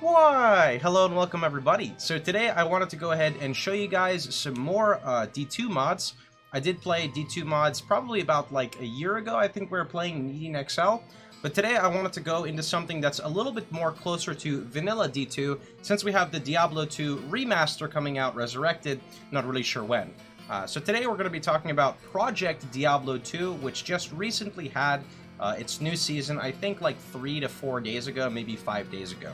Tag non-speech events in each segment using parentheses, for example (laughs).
Why? Hello and welcome everybody. So today I wanted to go ahead and show you guys some more uh, D2 mods. I did play D2 mods probably about like a year ago. I think we were playing Median XL. But today I wanted to go into something that's a little bit more closer to vanilla D2 since we have the Diablo 2 remaster coming out resurrected. Not really sure when. Uh, so today we're going to be talking about Project Diablo 2 which just recently had uh, its new season I think like three to four days ago, maybe five days ago.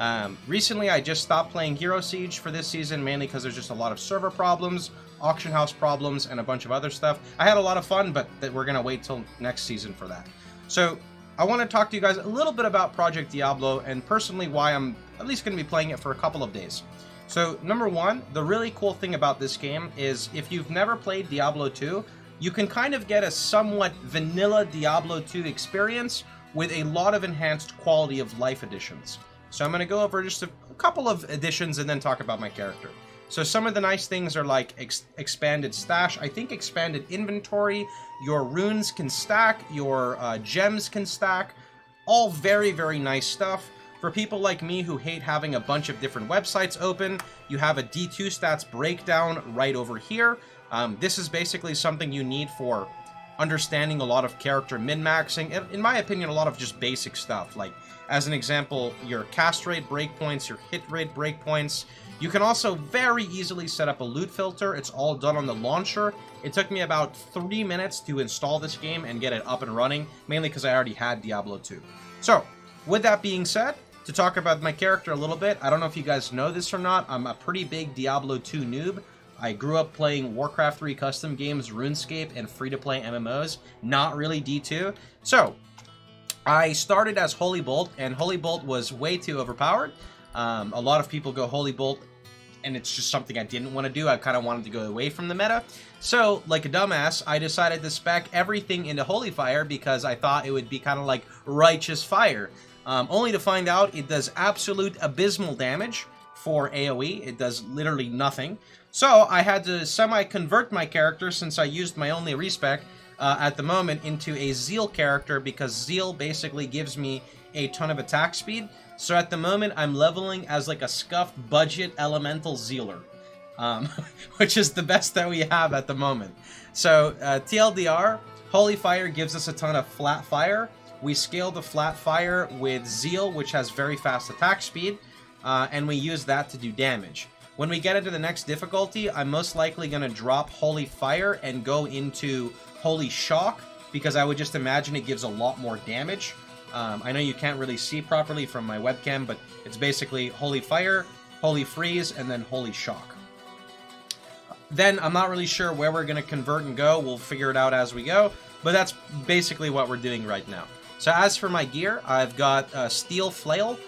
Um, recently, I just stopped playing Hero Siege for this season, mainly because there's just a lot of server problems, auction house problems, and a bunch of other stuff. I had a lot of fun, but we're going to wait till next season for that. So, I want to talk to you guys a little bit about Project Diablo, and personally why I'm at least going to be playing it for a couple of days. So, number one, the really cool thing about this game is if you've never played Diablo 2, you can kind of get a somewhat vanilla Diablo 2 experience with a lot of enhanced quality of life additions. So I'm going to go over just a, couple of additions and then talk about my character. So some of the nice things are like ex expanded stash. I think expanded inventory. Your runes can stack. Your uh, gems can stack. All very, very nice stuff. For people like me who hate having a bunch of different websites open, you have a D2 stats breakdown right over here. Um, this is basically something you need for understanding a lot of character min-maxing, in my opinion, a lot of just basic stuff. Like, as an example, your cast rate breakpoints, your hit rate breakpoints. You can also very easily set up a loot filter. It's all done on the launcher. It took me about three minutes to install this game and get it up and running, mainly because I already had Diablo 2. So, with that being said, to talk about my character a little bit, I don't know if you guys know this or not, I'm a pretty big Diablo 2 noob. I grew up playing Warcraft 3 custom games, RuneScape, and free-to-play MMOs, not really D2. So, I started as Holy Bolt, and Holy Bolt was way too overpowered. Um, a lot of people go Holy Bolt, and it's just something I didn't want to do. I kind of wanted to go away from the meta. So, like a dumbass, I decided to spec everything into Holy Fire because I thought it would be kind of like Righteous Fire. Um, only to find out it does absolute abysmal damage for AoE. It does literally nothing. So I had to semi-convert my character since I used my only respec uh, at the moment into a Zeal character because Zeal basically gives me a ton of attack speed. So at the moment I'm leveling as like a scuffed budget elemental Zealer. Um, (laughs) which is the best that we have at the moment. So uh, TLDR, Holy Fire gives us a ton of flat fire. We scale the flat fire with Zeal, which has very fast attack speed uh, and we use that to do damage. When we get into the next difficulty, I'm most likely going to drop Holy Fire and go into Holy Shock, because I would just imagine it gives a lot more damage. Um, I know you can't really see properly from my webcam, but it's basically Holy Fire, Holy Freeze, and then Holy Shock. Then I'm not really sure where we're going to convert and go. We'll figure it out as we go, but that's basically what we're doing right now. So as for my gear, I've got a Steel Flail,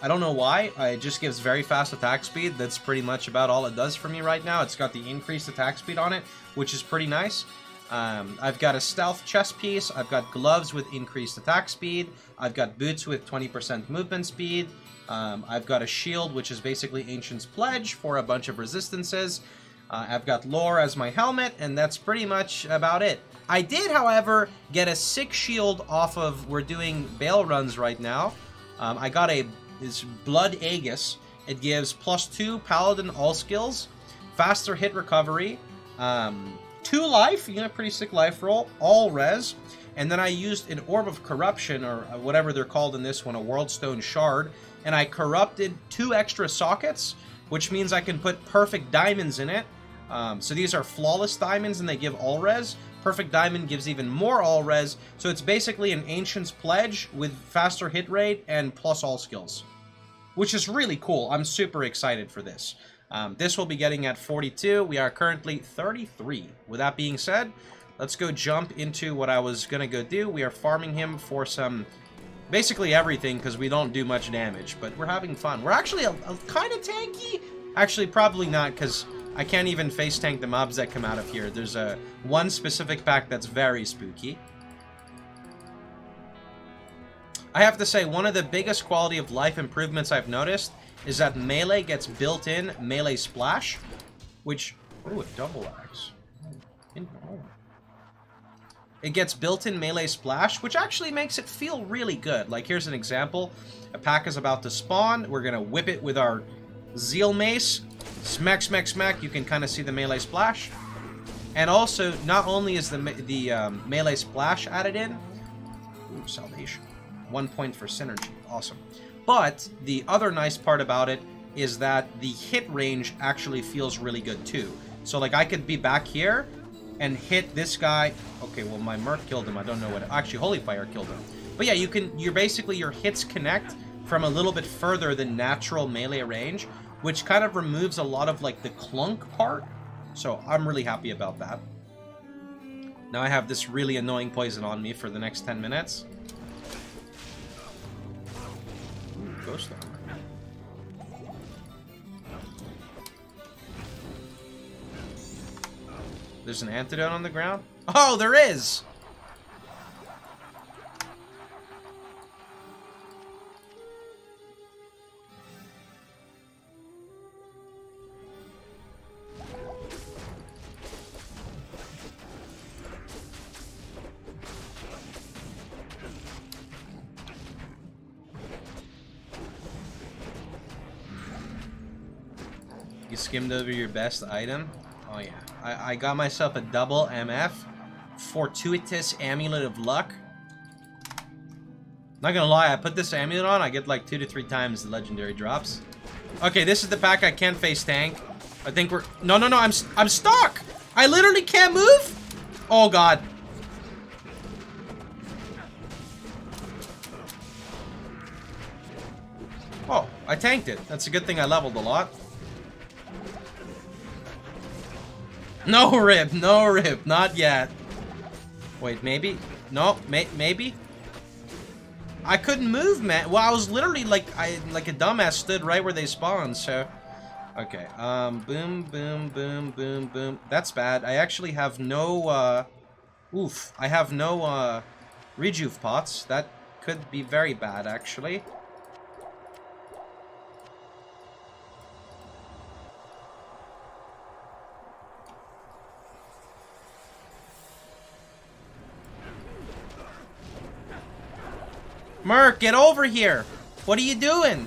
I don't know why. Uh, it just gives very fast attack speed. That's pretty much about all it does for me right now. It's got the increased attack speed on it, which is pretty nice. Um, I've got a stealth chest piece. I've got gloves with increased attack speed. I've got boots with 20% movement speed. Um, I've got a shield, which is basically Ancient's Pledge for a bunch of resistances. Uh, I've got lore as my helmet, and that's pretty much about it. I did, however, get a sick shield off of, we're doing Baal runs right now. Um, I got a is Blood Aegis. It gives plus two Paladin all skills, faster hit recovery, um, two life, you get a pretty sick life roll, all res, and then I used an Orb of Corruption, or whatever they're called in this one, a Worldstone Shard, and I corrupted two extra sockets, which means I can put perfect diamonds in it. Um, so these are flawless diamonds, and they give all res. Perfect Diamond gives even more all res, so it's basically an Ancient's Pledge with faster hit rate and plus all skills. Which is really cool. I'm super excited for this. Um, this will be getting at 42. We are currently 33. With that being said, let's go jump into what I was going to go do. We are farming him for some... Basically everything, because we don't do much damage. But we're having fun. We're actually a, a kind of tanky. Actually, probably not, because I can't even face tank the mobs that come out of here. There's a one specific pack that's very spooky. I have to say, one of the biggest quality of life improvements I've noticed is that melee gets built-in melee splash, which... Oh, a double axe. Oh. it gets built-in melee splash, which actually makes it feel really good. Like, here's an example. A pack is about to spawn. We're going to whip it with our Zeal Mace. Smack, smack, smack. You can kind of see the melee splash. And also, not only is the, the um, melee splash added in... Ooh, Salvation. One point for synergy. Awesome. But the other nice part about it is that the hit range actually feels really good too. So like I could be back here and hit this guy. Okay, well my Merc killed him. I don't know what. Actually, Holy Fire killed him. But yeah, you can. You're basically your hits connect from a little bit further than natural melee range, which kind of removes a lot of like the clunk part. So I'm really happy about that. Now I have this really annoying poison on me for the next 10 minutes. Ooh, ghost armor. There's an antidote on the ground? Oh, there is! You skimmed over your best item? Oh yeah. I, I got myself a double MF. Fortuitous Amulet of Luck. Not gonna lie, I put this amulet on, I get like two to three times the legendary drops. Okay, this is the pack I can't face tank. I think we're... No, no, no, I'm, I'm stuck! I literally can't move? Oh, God. Oh, I tanked it. That's a good thing I leveled a lot. (laughs) No rip, no rip, not yet. Wait, maybe? No, may maybe? I couldn't move, man. Well, I was literally like, I like a dumbass stood right where they spawned, so... Okay, um, boom, boom, boom, boom, boom. That's bad. I actually have no, uh... Oof, I have no, uh, rejuve pots. That could be very bad, actually. Merc, get over here. What are you doing?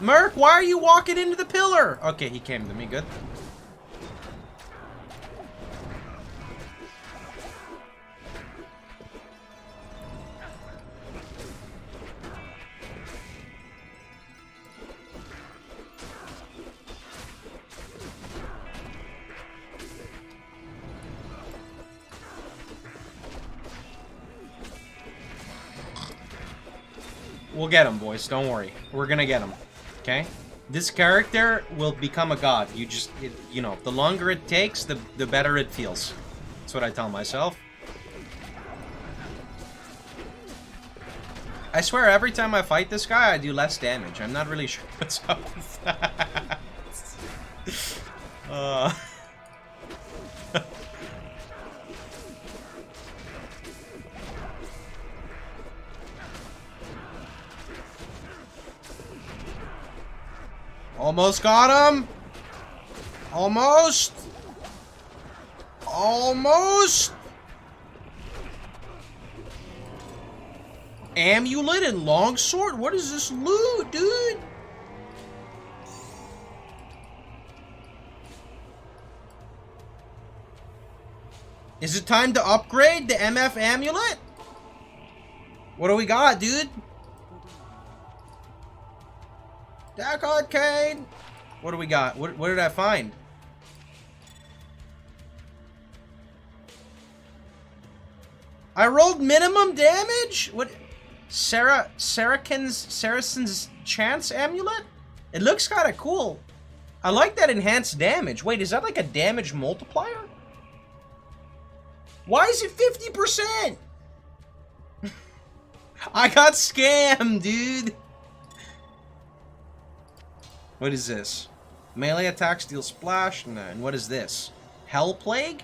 Merc, why are you walking into the pillar? Okay, he came to me. Good. We'll get him, boys. Don't worry. We're gonna get him. Okay? This character will become a god. You just, it, you know, the longer it takes, the, the better it feels. That's what I tell myself. I swear, every time I fight this guy, I do less damage. I'm not really (laughs) sure what's up with that. (laughs) uh... Almost got him. Almost. Almost. Amulet and longsword? What is this loot, dude? Is it time to upgrade the MF amulet? What do we got, dude? Dark Arcade! What do we got? What, what did I find? I rolled minimum damage? What? Sarah, Saracen's, Saracen's Chance Amulet? It looks kind of cool. I like that enhanced damage. Wait, is that like a damage multiplier? Why is it 50%? (laughs) I got scammed, dude. What is this? Melee attack, steal splash, and what is this? Hell Plague?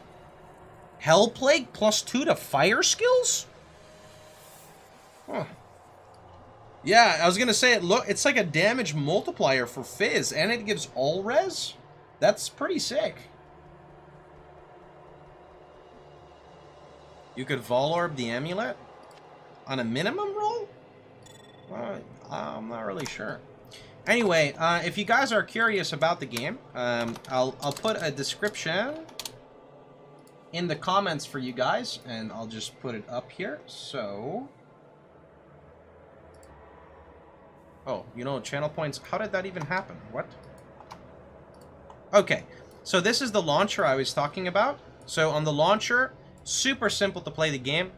Hell Plague plus two to fire skills? Huh. Yeah, I was gonna say it look it's like a damage multiplier for Fizz, and it gives all res? That's pretty sick. You could Volorb the Amulet on a minimum roll? Uh, I'm not really sure. Anyway, uh, if you guys are curious about the game, um, I'll, I'll put a description in the comments for you guys, and I'll just put it up here. So... Oh, you know, channel points, how did that even happen? What? Okay, so this is the launcher I was talking about. So on the launcher, super simple to play the game.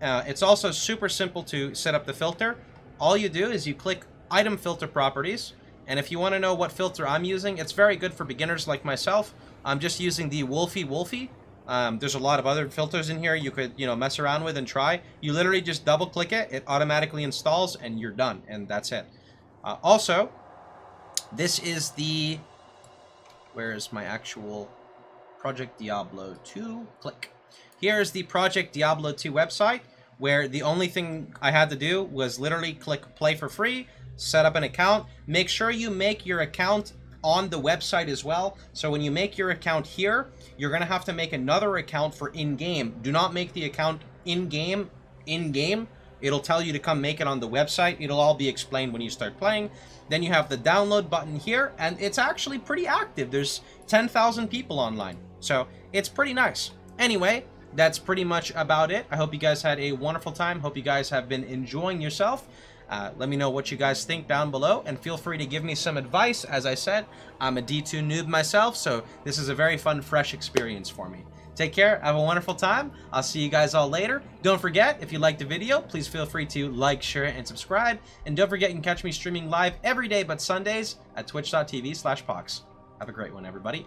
Uh, it's also super simple to set up the filter. All you do is you click item filter properties. And if you want to know what filter I'm using, it's very good for beginners like myself. I'm just using the Wolfie Wolfie. Um, there's a lot of other filters in here you could, you know, mess around with and try. You literally just double click it, it automatically installs, and you're done, and that's it. Uh, also, this is the, where is my actual Project Diablo 2? Click. Here's the Project Diablo 2 website, where the only thing I had to do was literally click play for free, set up an account. Make sure you make your account on the website as well. So when you make your account here, you're going to have to make another account for in-game. Do not make the account in-game, in-game. It'll tell you to come make it on the website. It'll all be explained when you start playing. Then you have the download button here, and it's actually pretty active. There's 10,000 people online. So it's pretty nice. Anyway, that's pretty much about it. I hope you guys had a wonderful time. Hope you guys have been enjoying yourself. Uh, let me know what you guys think down below, and feel free to give me some advice. As I said, I'm a D2 noob myself, so this is a very fun, fresh experience for me. Take care, have a wonderful time. I'll see you guys all later. Don't forget, if you liked the video, please feel free to like, share, and subscribe. And don't forget, you can catch me streaming live every day but Sundays at twitch.tv slash Pohx. Have a great one, everybody.